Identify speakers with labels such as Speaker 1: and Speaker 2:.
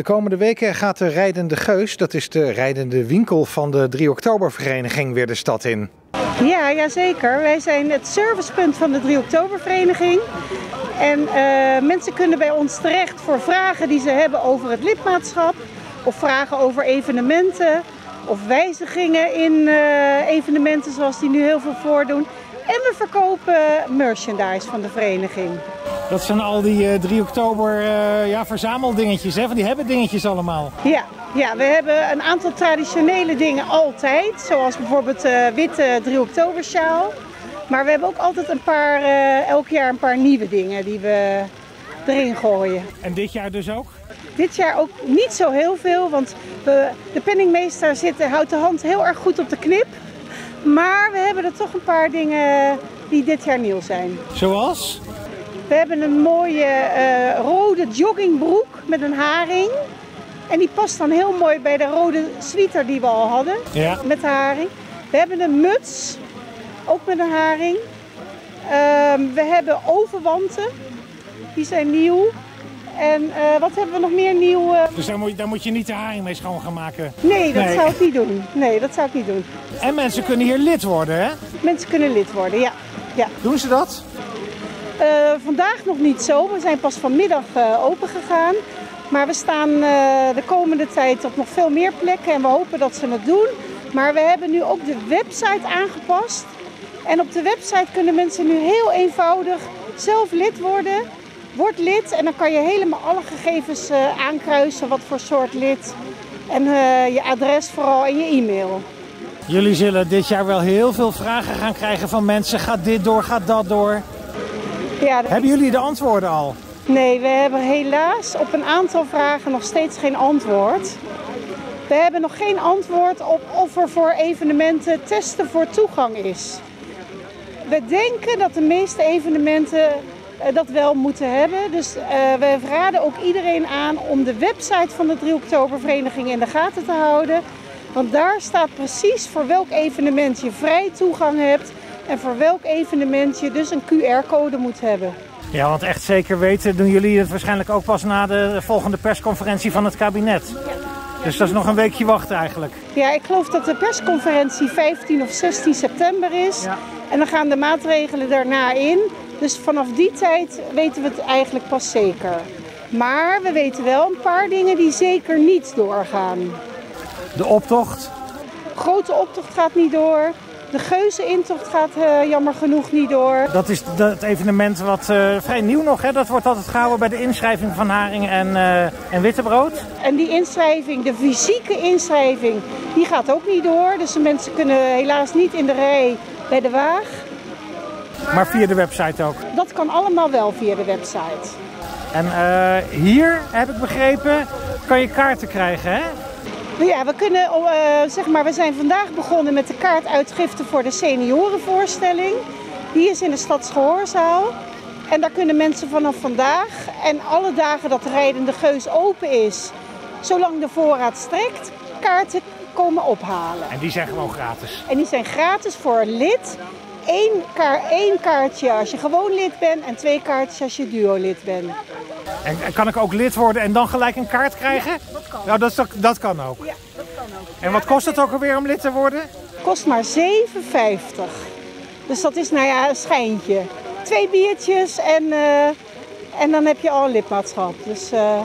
Speaker 1: De komende weken gaat de Rijdende Geus, dat is de rijdende winkel van de 3 Oktobervereniging, weer de stad in.
Speaker 2: Ja, ja, zeker. Wij zijn het servicepunt van de 3 Oktobervereniging. En uh, mensen kunnen bij ons terecht voor vragen die ze hebben over het lidmaatschap. Of vragen over evenementen. Of wijzigingen in uh, evenementen zoals die nu heel veel voordoen. En we verkopen merchandise van de vereniging.
Speaker 1: Dat zijn al die uh, 3 oktober uh, ja, verzameldingetjes, hè? van die hebben dingetjes allemaal.
Speaker 2: Ja, ja, we hebben een aantal traditionele dingen altijd. Zoals bijvoorbeeld uh, witte 3 oktober sjaal. Maar we hebben ook altijd een paar, uh, elk jaar een paar nieuwe dingen die we erin gooien.
Speaker 1: En dit jaar dus ook?
Speaker 2: Dit jaar ook niet zo heel veel, want we, de penningmeester zit, houdt de hand heel erg goed op de knip. Maar we hebben er toch een paar dingen die dit jaar nieuw zijn.
Speaker 1: Zoals?
Speaker 2: We hebben een mooie uh, rode joggingbroek met een haring. En die past dan heel mooi bij de rode sweater die we al hadden.
Speaker 1: Ja.
Speaker 2: Met de haring. We hebben een muts. Ook met een haring. Uh, we hebben ovenwanten. Die zijn nieuw. En uh, wat hebben we nog meer nieuw? Uh...
Speaker 1: Dus daar moet, daar moet je niet de haring mee schoon gaan maken?
Speaker 2: Nee, dat nee. zou ik niet doen. Nee, dat zou ik niet doen.
Speaker 1: En mensen kunnen hier lid worden, hè?
Speaker 2: Mensen kunnen lid worden, ja. ja.
Speaker 1: Doen ze dat?
Speaker 2: Uh, vandaag nog niet zo. We zijn pas vanmiddag open gegaan. Maar we staan de komende tijd op nog veel meer plekken en we hopen dat ze het doen. Maar we hebben nu ook de website aangepast. En op de website kunnen mensen nu heel eenvoudig zelf lid worden. Word lid en dan kan je helemaal alle gegevens uh, aankruisen. Wat voor soort lid. En uh, je adres vooral en je e-mail.
Speaker 1: Jullie zullen dit jaar wel heel veel vragen gaan krijgen van mensen. Gaat dit door, gaat dat door?
Speaker 2: Ja,
Speaker 1: Hebben jullie de antwoorden al?
Speaker 2: Nee, we hebben helaas op een aantal vragen nog steeds geen antwoord. We hebben nog geen antwoord op of er voor evenementen testen voor toegang is. We denken dat de meeste evenementen dat wel moeten hebben. Dus uh, we raden ook iedereen aan om de website van de 3 Oktobervereniging in de gaten te houden. Want daar staat precies voor welk evenement je vrij toegang hebt en voor welk evenement je dus een QR-code moet hebben.
Speaker 1: Ja, want echt zeker weten doen jullie het waarschijnlijk ook pas na de volgende persconferentie van het kabinet. Dus dat is nog een weekje wachten eigenlijk.
Speaker 2: Ja, ik geloof dat de persconferentie 15 of 16 september is.
Speaker 1: Ja.
Speaker 2: En dan gaan de maatregelen daarna in. Dus vanaf die tijd weten we het eigenlijk pas zeker. Maar we weten wel een paar dingen die zeker niet doorgaan.
Speaker 1: De optocht?
Speaker 2: De grote optocht gaat niet door. De geuzenintocht gaat uh, jammer genoeg niet door.
Speaker 1: Dat is het evenement wat uh, vrij nieuw nog, hè? Dat wordt altijd gehouden bij de inschrijving van haring en, uh, en wittebrood.
Speaker 2: En die inschrijving, de fysieke inschrijving, die gaat ook niet door. Dus de mensen kunnen helaas niet in de rij bij de waag.
Speaker 1: Maar via de website ook?
Speaker 2: Dat kan allemaal wel via de website.
Speaker 1: En hier, heb ik begrepen, kan je kaarten krijgen, hè?
Speaker 2: Ja, we kunnen, uh, zeg maar, we zijn vandaag begonnen met de kaartuitgifte voor de seniorenvoorstelling. Die is in de Stadsgehoorzaal. En daar kunnen mensen vanaf vandaag en alle dagen dat de Rijdende Geus open is, zolang de voorraad strekt, kaarten komen ophalen.
Speaker 1: En die zijn gewoon gratis?
Speaker 2: En die zijn gratis voor lid. Kaart, één kaartje als je gewoon lid bent en twee kaartjes als je duo-lid bent.
Speaker 1: En kan ik ook lid worden en dan gelijk een kaart krijgen?
Speaker 2: Ja, dat kan.
Speaker 1: Nou, dat, is, dat kan ook.
Speaker 2: Ja, dat kan ook.
Speaker 1: En wat kost het ook alweer om lid te worden?
Speaker 2: Kost maar 7,50. Dus dat is nou ja een schijntje. Twee biertjes en, uh, en dan heb je al een lidmaatschap. Dus uh,